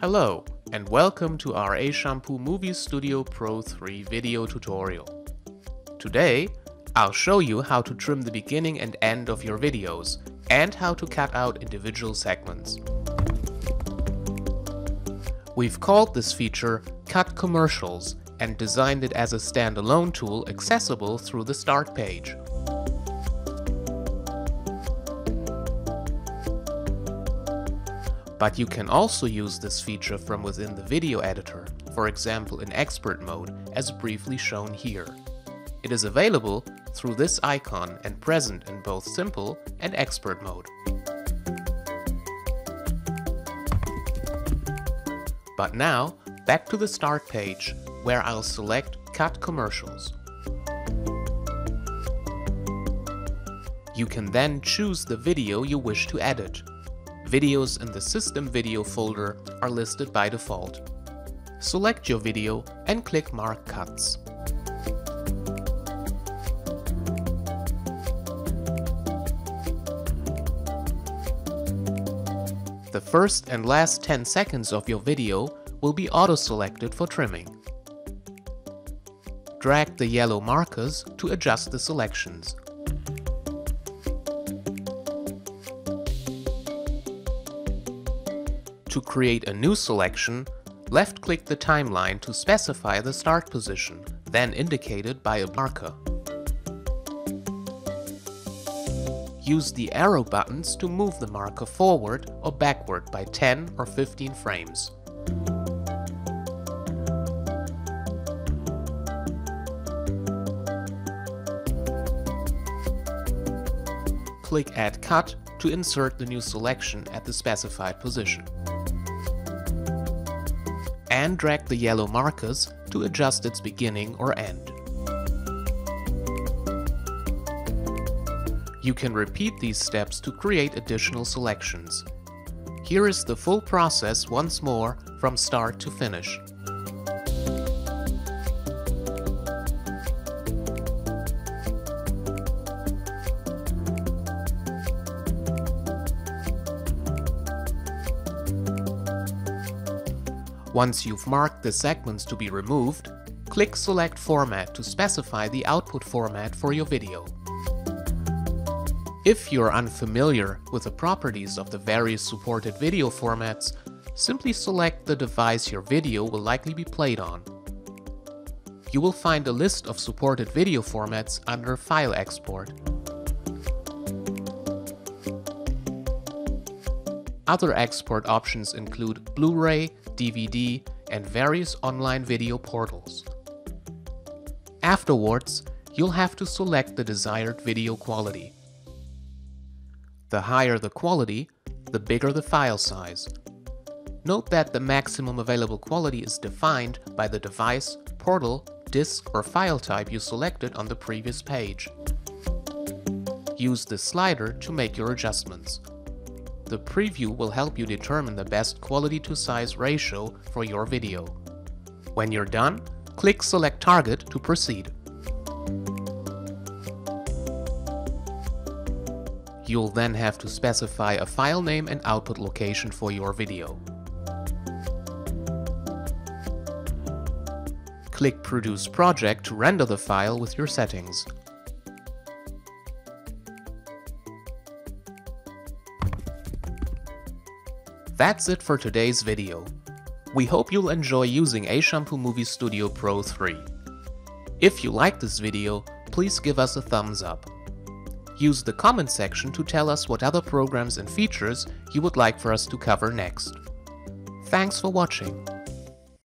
Hello, and welcome to our Ashampoo Movie Studio Pro 3 video tutorial. Today, I'll show you how to trim the beginning and end of your videos, and how to cut out individual segments. We've called this feature Cut Commercials and designed it as a standalone tool accessible through the Start page. But you can also use this feature from within the video editor, for example in expert mode, as briefly shown here. It is available through this icon and present in both simple and expert mode. But now, back to the start page, where I'll select Cut Commercials. You can then choose the video you wish to edit. Videos in the System Video folder are listed by default. Select your video and click Mark Cuts. The first and last 10 seconds of your video will be auto-selected for trimming. Drag the yellow markers to adjust the selections. To create a new selection, left-click the timeline to specify the start position, then indicated by a marker. Use the arrow buttons to move the marker forward or backward by 10 or 15 frames. Click Add Cut to insert the new selection at the specified position. And drag the yellow markers to adjust its beginning or end. You can repeat these steps to create additional selections. Here is the full process once more from start to finish. Once you've marked the segments to be removed, click Select Format to specify the output format for your video. If you're unfamiliar with the properties of the various supported video formats, simply select the device your video will likely be played on. You will find a list of supported video formats under File Export. Other export options include Blu-ray, DVD, and various online video portals. Afterwards, you'll have to select the desired video quality. The higher the quality, the bigger the file size. Note that the maximum available quality is defined by the device, portal, disk or file type you selected on the previous page. Use the slider to make your adjustments. The preview will help you determine the best quality to size ratio for your video. When you're done, click Select Target to proceed. You'll then have to specify a file name and output location for your video. Click Produce Project to render the file with your settings. That's it for today's video. We hope you'll enjoy using Ashampoo Movie Studio Pro 3. If you like this video, please give us a thumbs up. Use the comment section to tell us what other programs and features you would like for us to cover next. Thanks for watching.